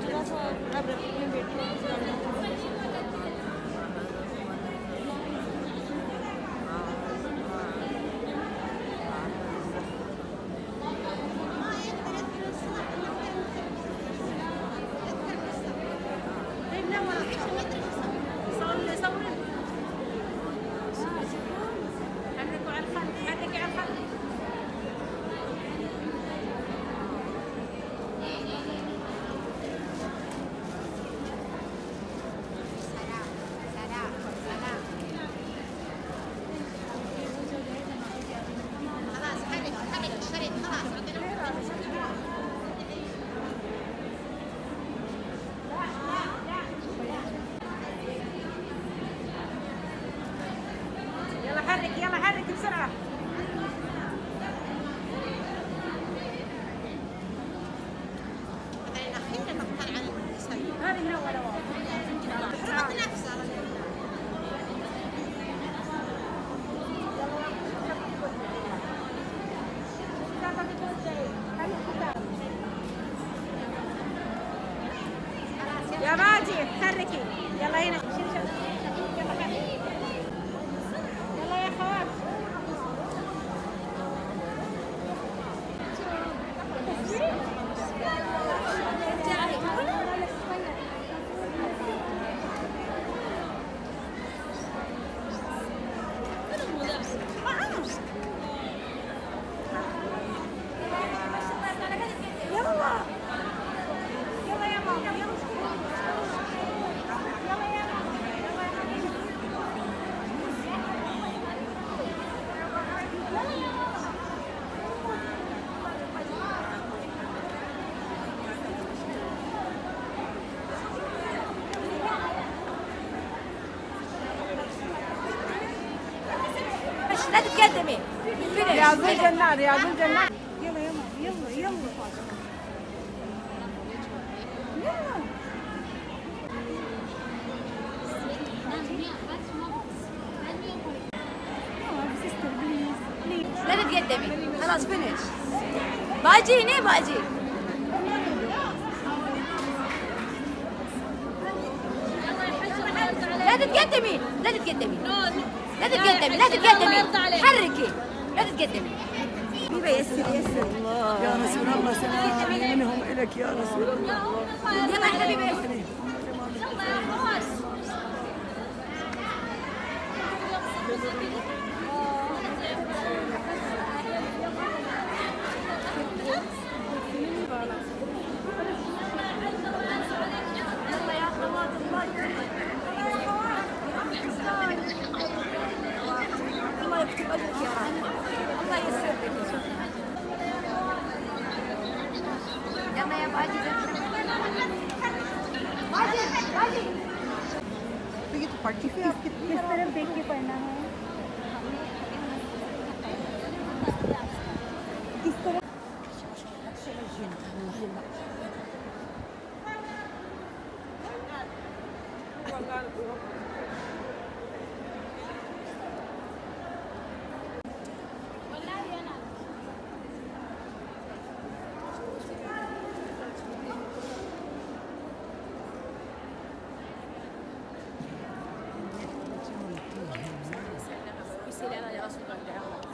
들어가서 나 몇분 몇분 يلا هنا يلا حركي يلا يا خوات يلا يلا يا ماما يلا يلا يا ماما مش لا تتقدمي يا ذو الجنان يا ذو الجنان يلا ماما يلا يلا يلا. لا تتقدمي خلاص فينش باجي هنا باجي. لا تتقدمي لا تتقدمي لا تتقدمي لا تتقدمي. حركي. لا تتقدمي. يسر يسر يا رسول الله سلام. منهم إلك يا رسول الله. يلا يا حبيبي يلا तो ये तो पढ़ती थी आप किस तरफ़ देख के पढ़ना है। किस तरह Thank you. أنا يا رسول الله